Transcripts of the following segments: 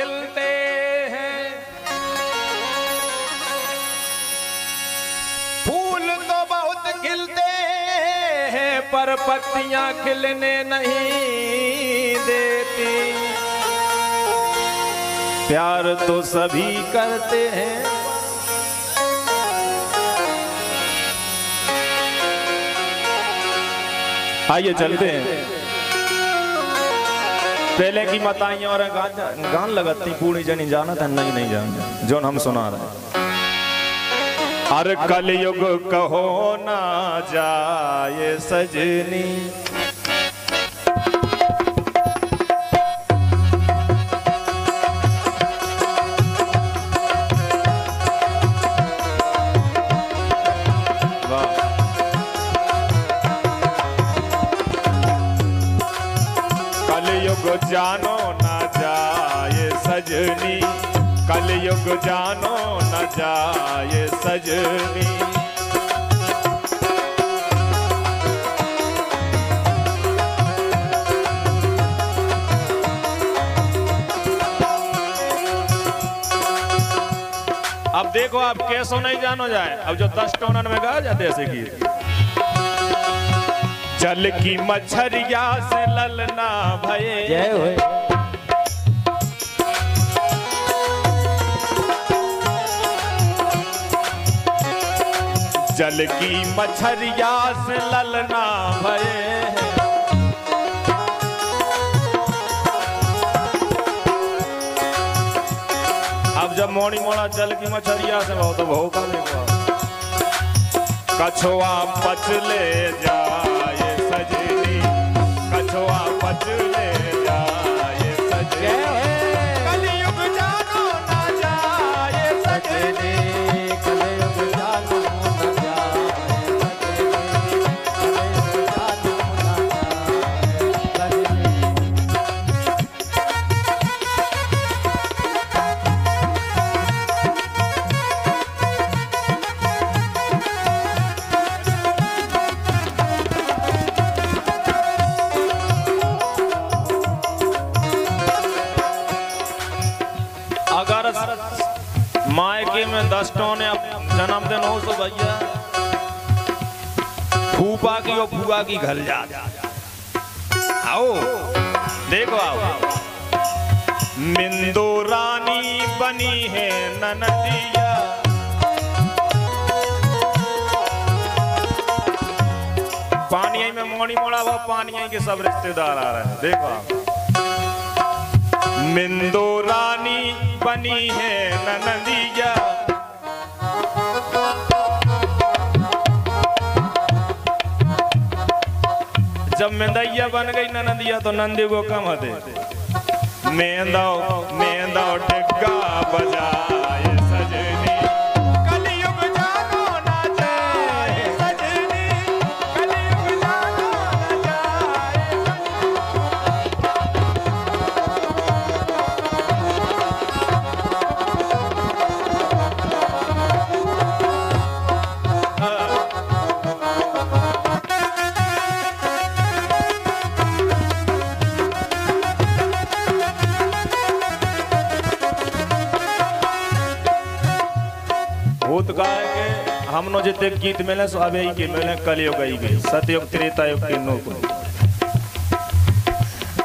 खिलते हैं। फूल तो बहुत खिलते हैं, पर पत्तियाँ खिलने नहीं देती। प्यार तो सभी करते हैं। आइए, चलते हैं। पहले की मताई और गान लगाती पूरी जनी जाना था, नहीं नहीं जान जो हम सुना रहे अरे कलयुग कहो ना जाए सजनी। कलयुग जानो ना जाए सजनी। कलयुग जानो न जाए सजनी। अब देखो आप कैसो नहीं जानो जाए। अब जो दस टोनन में गा जाते ऐसे जल की मच्छरिया से ललना भये। जय जल की मच्छरिया से ललना भये। अब जब मोड़ी मोड़ा जल की मच्छरिया से बहुत तो बहुत देखो कछुआ पच ले कछुआ दस टोने जन्मदिन हो तो भैया, फूफा की और फूआ की घर जा आओ, देखो आओ। मिंदो रानी बनी है ननदिया पानी आई में मोड़ी मोड़ा हुआ पानी आई के सब रिश्तेदार आ रहे हैं। देखो आप। मिंदो रानी बनी है ननदिया जब मेंदैया बन गई ननदिया तो नंदी को कम दे। मेंदो मेंदो टिक्का बजाए भूत गाय के। हमनो जिते गीत मिले, सो अबे के मिले, कलयुग गई गई सतयुग त्रेता युग के नो को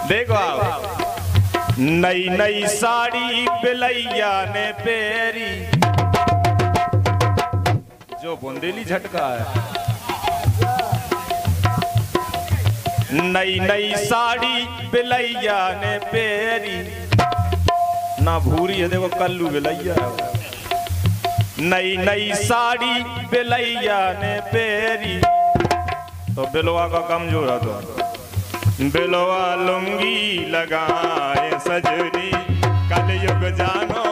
देखो आप नई नई साड़ी पिलैया ने पेरी। जो बुंदेली झटका है। नई नई साड़ी पिलैया ने पेरी। ना भूरी है, देखो कल्लू बिलैया है। नई नई साड़ी बिलैया ने पेरी। तो बिलवा का कमज़ोर है तो। बिलवा लुंगी लगाए सजरी। कल युग जानो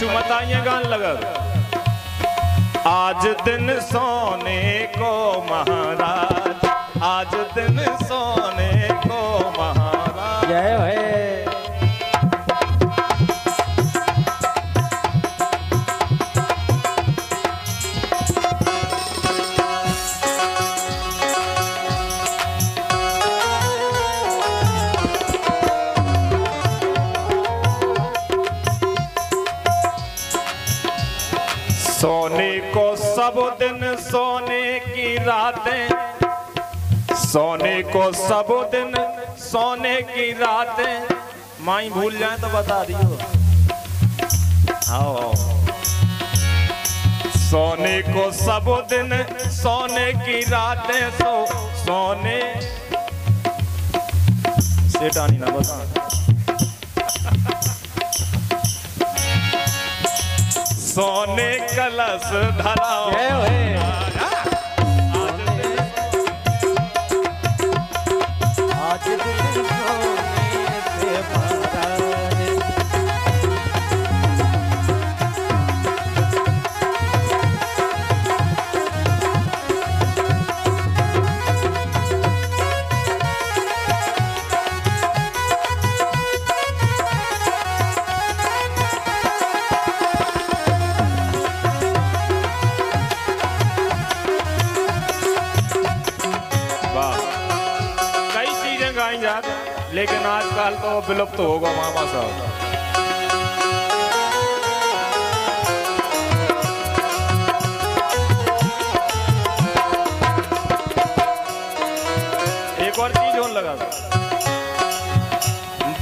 कछु मताइए गान लगा आज दिन सोने को महाराज आज दिन सोने को सब दिन सोने की रातें, सोने को सब दिन सोने की रातें। माई भूल जाए तो बता दियो। आओ। सोने को सब दिन सोने की रातें सो, सोने। सेठानी ना बता सोने कलश धरा आज दिन सोने से भरा गाई जाती लेकिन आजकल तो विलुप्त तो होगा मामा साहब। एक और चीज़ होने लगा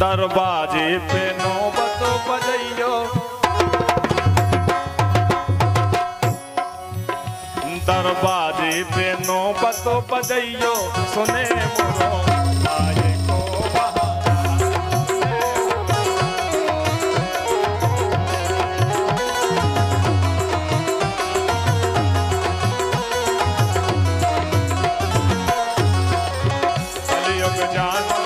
दरवाजे पे नौबत बजैयो दरवाजे पे नौबत बजैयो सुने मोरो John.